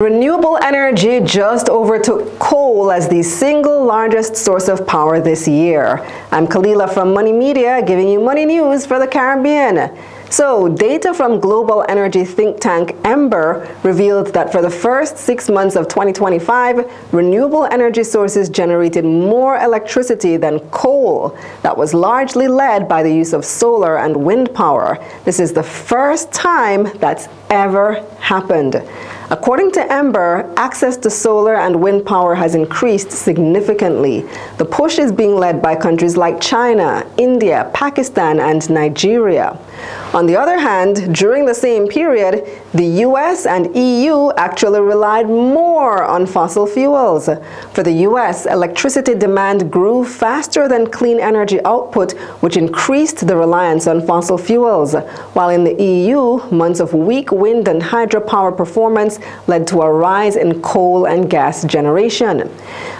Renewable energy just overtook coal as the single largest source of power this year. I'm Kalilah from Money Media giving you money news for the Caribbean. So, data from global energy think tank Ember revealed that for the first six months of 2025, renewable energy sources generated more electricity than coal. That was largely led by the use of solar and wind power. This is the first time that's ever happened. According to Ember, access to solar and wind power has increased significantly. The push is being led by countries like China, India, Pakistan, and Nigeria. On the other hand, during the same period, the US and EU actually relied more on fossil fuels. For the US, electricity demand grew faster than clean energy output, which increased the reliance on fossil fuels, while in the EU, months of weak wind and hydropower performance led to a rise in coal and gas generation.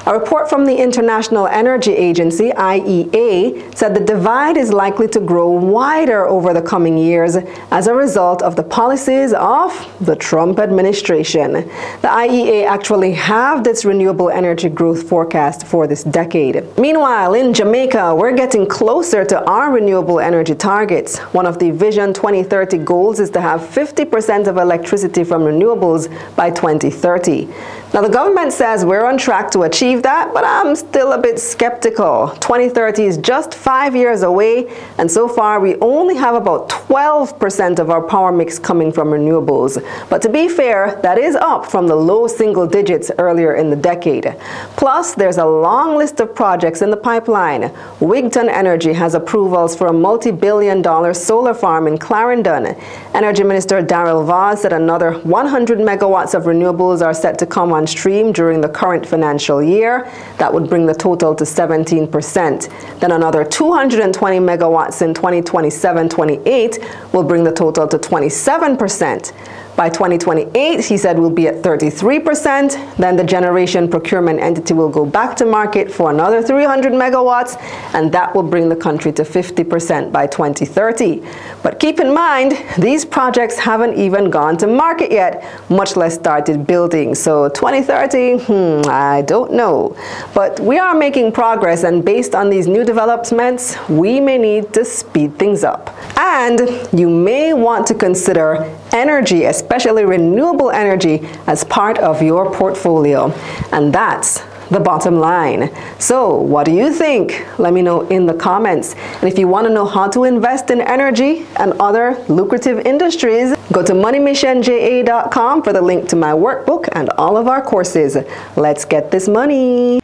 A report from the International Energy Agency, IEA, said the divide is likely to grow wider over the coming years as a result of the policies of the Trump administration. The IEA actually halved its renewable energy growth forecast for this decade. Meanwhile, in Jamaica, we're getting closer to our renewable energy targets. One of the Vision 2030 goals is to have 50% of electricity from renewables by 2030. Now, the government says we're on track to achieve that, but I'm still a bit skeptical. 2030 is just five years away, and so far we only have about 12% of our power mix coming from renewables. But to be fair, that is up from the low single digits earlier in the decade. Plus, there's a long list of projects in the pipeline. Wigton Energy has approvals for a multi-billion dollar solar farm in Clarendon. Energy Minister Daryl Vaz said another 100 megawatts of renewables are set to come on stream during the current financial year. That would bring the total to 17%. Then another 220 megawatts in 2027-28 will bring the total to 27%. By 2028, he said we'll be at 33%. Then the generation procurement entity will go back to market for another 300 megawatts, and that will bring the country to 50% by 2030. But keep in mind, these projects haven't even gone to market yet, much less started building. So 2030, hmm, I don't know. But we are making progress, and based on these new developments, we may need to speed things up. And you may want to consider energy, especially renewable energy, as part of your portfolio. And that's the bottom line. So, what do you think? Let me know in the comments. And if you want to know how to invest in energy and other lucrative industries, go to moneymissionja.com for the link to my workbook and all of our courses. Let's get this money.